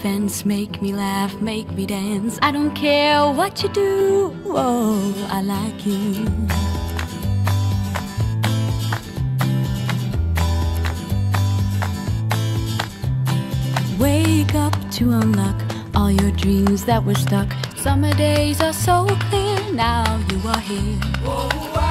Fence, make me laugh, make me dance. I don't care what you do, oh, I like you. Wake up to unlock all your dreams that were stuck. Summer days are so clear, now you are here.